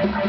Yeah.